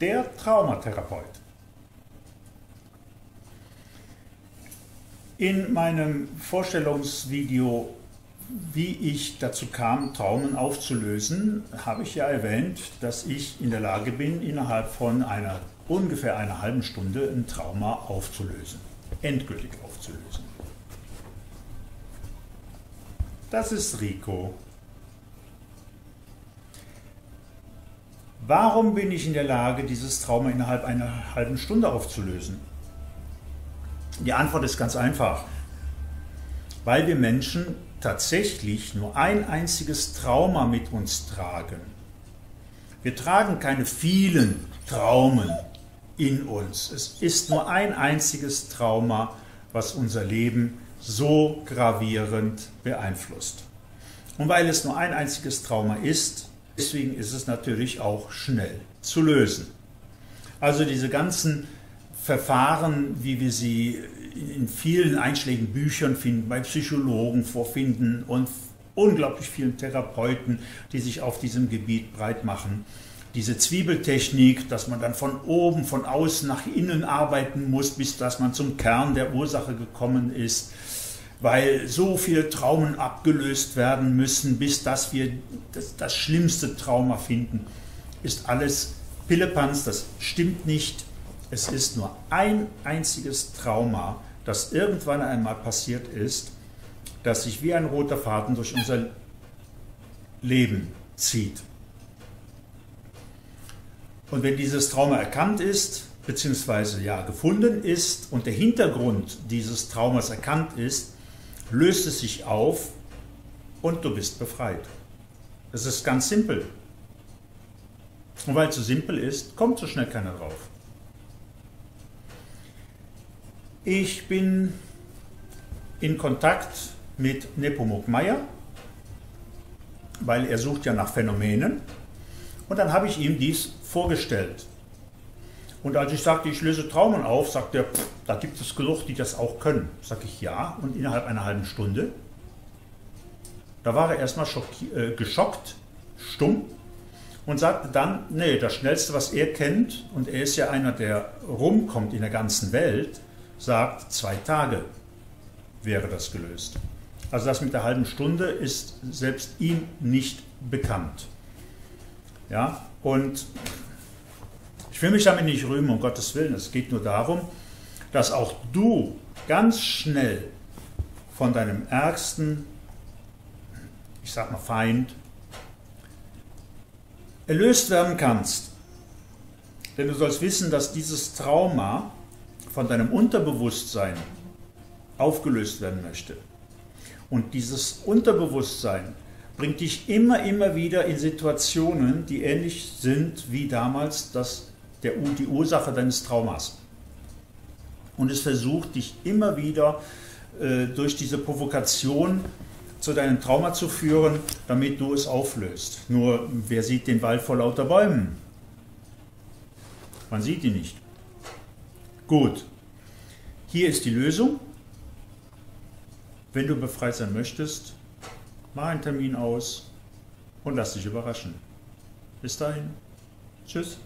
der Traumatherapeut. In meinem Vorstellungsvideo, wie ich dazu kam, Traumen aufzulösen, habe ich ja erwähnt, dass ich in der Lage bin, innerhalb von einer ungefähr einer halben Stunde ein Trauma aufzulösen, endgültig aufzulösen. Das ist Rico. Warum bin ich in der Lage, dieses Trauma innerhalb einer halben Stunde aufzulösen? Die Antwort ist ganz einfach. Weil wir Menschen tatsächlich nur ein einziges Trauma mit uns tragen. Wir tragen keine vielen Traumen in uns. Es ist nur ein einziges Trauma, was unser Leben so gravierend beeinflusst. Und weil es nur ein einziges Trauma ist, Deswegen ist es natürlich auch schnell zu lösen. Also diese ganzen Verfahren, wie wir sie in vielen einschlägigen Büchern finden, bei Psychologen vorfinden und unglaublich vielen Therapeuten, die sich auf diesem Gebiet breit machen. Diese Zwiebeltechnik, dass man dann von oben, von außen nach innen arbeiten muss, bis dass man zum Kern der Ursache gekommen ist weil so viele Traumen abgelöst werden müssen, bis dass wir das, das schlimmste Trauma finden, ist alles Pillepanz, das stimmt nicht. Es ist nur ein einziges Trauma, das irgendwann einmal passiert ist, das sich wie ein roter Faden durch unser Leben zieht. Und wenn dieses Trauma erkannt ist, beziehungsweise ja gefunden ist und der Hintergrund dieses Traumas erkannt ist, löst es sich auf und du bist befreit. Es ist ganz simpel. Und weil es so simpel ist, kommt so schnell keiner drauf. Ich bin in Kontakt mit Nepomuk Meyer, weil er sucht ja nach Phänomenen. Und dann habe ich ihm dies vorgestellt. Und als ich sagte, ich löse Traumen auf, sagt er, da gibt es genug, die das auch können. Sag ich ja, und innerhalb einer halben Stunde. Da war er erstmal äh, geschockt, stumm und sagte dann, nee, das Schnellste, was er kennt, und er ist ja einer, der rumkommt in der ganzen Welt, sagt, zwei Tage wäre das gelöst. Also das mit der halben Stunde ist selbst ihm nicht bekannt. Ja, und ich will mich damit nicht rühmen, um Gottes Willen. Es geht nur darum, dass auch du ganz schnell von deinem ärgsten, ich sag mal Feind, erlöst werden kannst. Denn du sollst wissen, dass dieses Trauma von deinem Unterbewusstsein aufgelöst werden möchte. Und dieses Unterbewusstsein bringt dich immer, immer wieder in Situationen, die ähnlich sind wie damals das der, die Ursache deines Traumas. Und es versucht dich immer wieder äh, durch diese Provokation zu deinem Trauma zu führen, damit du es auflöst. Nur wer sieht den Wald vor lauter Bäumen? Man sieht ihn nicht. Gut, hier ist die Lösung. Wenn du befreit sein möchtest, mach einen Termin aus und lass dich überraschen. Bis dahin. Tschüss.